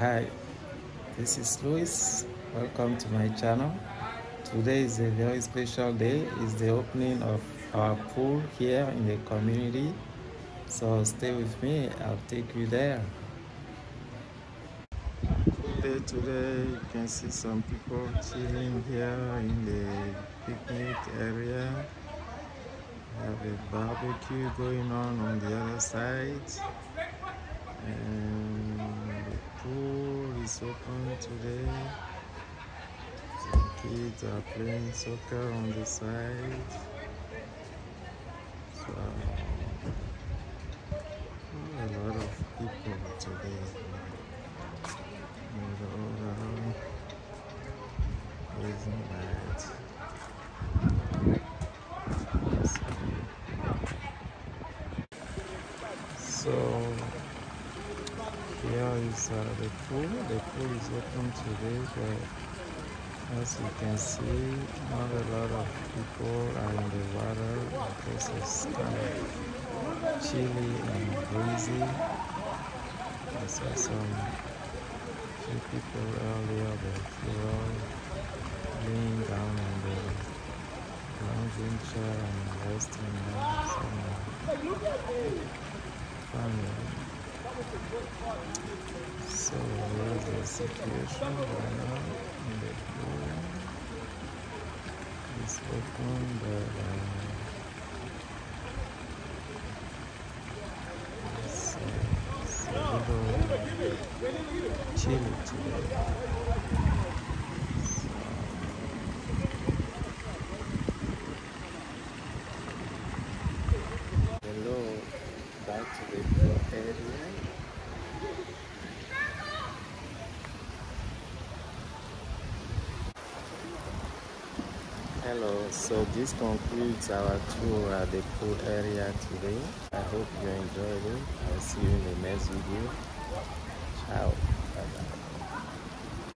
Hi, this is Louis. Welcome to my channel. Today is a very special day. It's the opening of our pool here in the community. So stay with me. I'll take you there. Today, today you can see some people chilling here in the picnic area. Have a barbecue going on on the other side. And open today. Some kids are playing soccer on the side. So, a lot of people today. And all around is light. So here is uh, the pool. The pool is open today, but as you can see, not a lot of people are in the water because it's kind of chilly and breezy. I saw some few people earlier, but they all laying down on the lounging chair and resting. Some family. So here's the situation right now in the pool. It's open, but uh, uh, today. Hello, back to the pool area. Hello, so this concludes our tour at the pool area today. I hope you enjoyed it. I'll see you in the next video. Ciao.